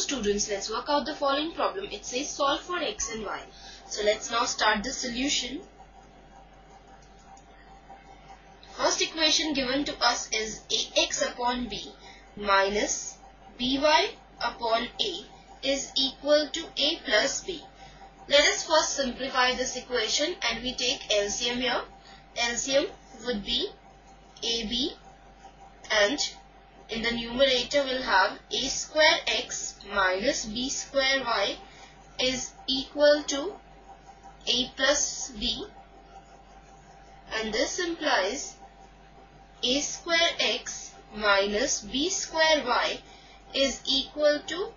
students, let's work out the following problem. It says solve for x and y. So let's now start the solution. First equation given to us is ax upon b minus by upon a is equal to a plus b. Let us first simplify this equation and we take LCM here. LCM would be ab and in the numerator we'll have a square x minus b square y is equal to a plus b. And this implies a square x minus b square y is equal to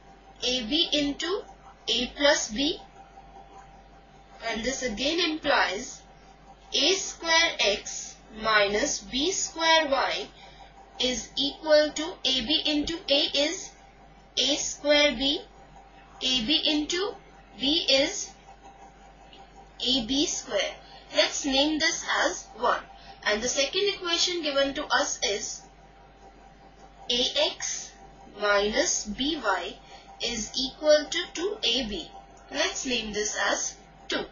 ab into a plus b. And this again implies a square x minus b square y is equal to AB into A is A square B. AB into B is AB square. Let's name this as 1. And the second equation given to us is AX minus BY is equal to 2AB. Let's name this as 2.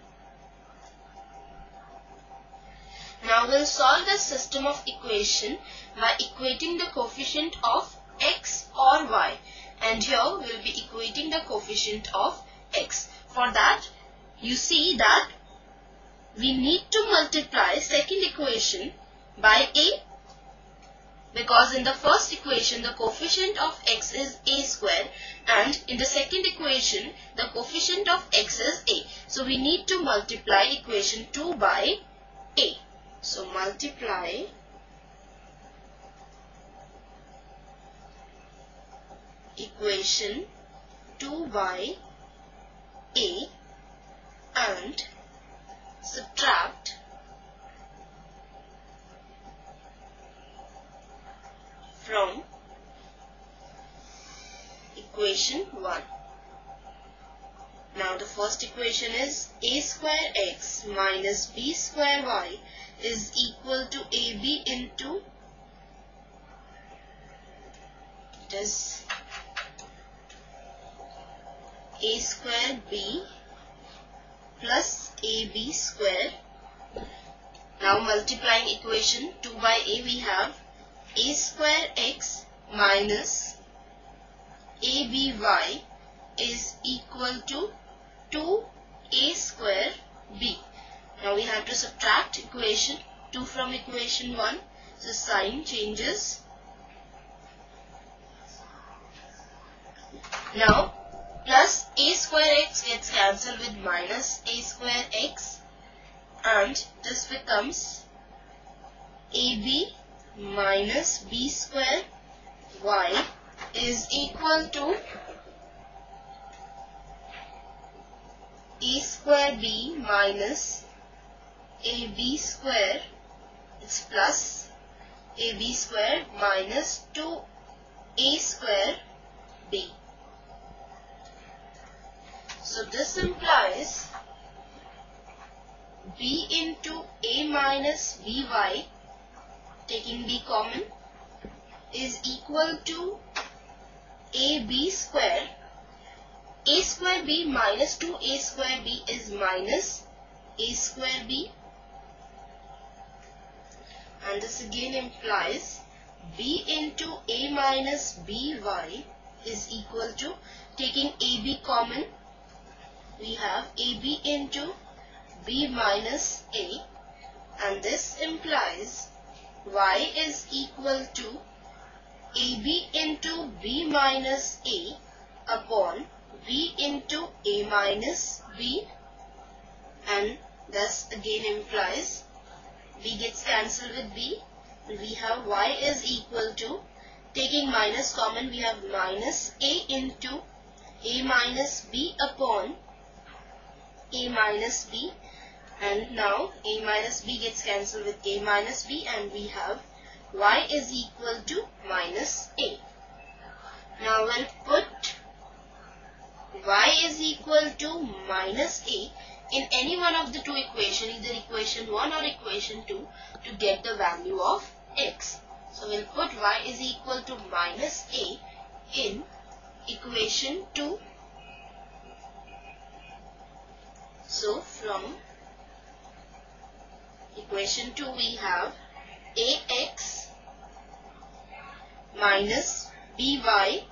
Now we'll solve this system of equation by equating the coefficient of x or y. And here we'll be equating the coefficient of x. For that, you see that we need to multiply second equation by a because in the first equation the coefficient of x is a square and in the second equation the coefficient of x is a. So we need to multiply equation 2 by a. So multiply equation 2 by a and subtract from equation 1. Now the first equation is a square x minus b square y is equal to AB into it is A square B plus AB square. Now multiplying equation 2 by A we have A square x minus ABY is equal to 2A square B. Now we have to subtract equation 2 from equation 1. So sign changes. Now plus a square x gets cancelled with minus a square x and this becomes ab minus b square y is equal to a square b minus ab square it's plus ab square minus 2a square b. So this implies b into a minus by taking b common is equal to ab square a square b minus 2a square b is minus a square b. And this again implies b into a minus by is equal to taking ab common. We have ab into b minus a. And this implies y is equal to ab into b minus a upon b into a minus b and thus again implies b gets cancelled with b we have y is equal to taking minus common we have minus a into a minus b upon a minus b and now a minus b gets cancelled with a minus b and we have y is equal to minus a. Now we'll put y is equal to minus a in any one of the two equations, either equation 1 or equation 2 to get the value of x. So we'll put y is equal to minus a in equation 2. So from equation 2 we have ax minus by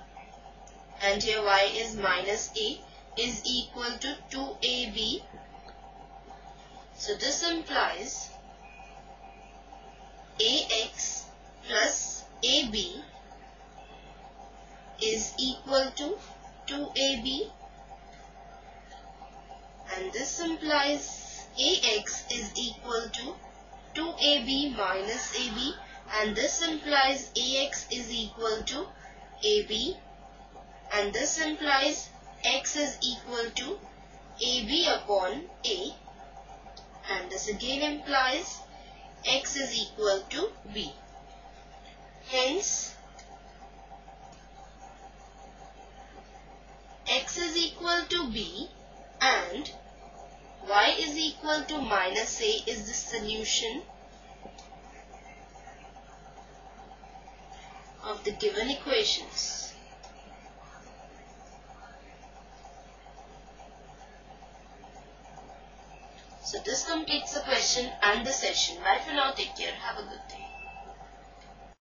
and here y is minus a is equal to 2ab. So this implies ax plus ab is equal to 2ab and this implies ax is equal to 2ab minus ab and this implies ax is equal to ab and this implies x is equal to ab upon a and this again implies x is equal to b. Hence, x is equal to b and y is equal to minus a is the solution of the given equations. So this completes the question and the session. Bye for now. Take care. Have a good day.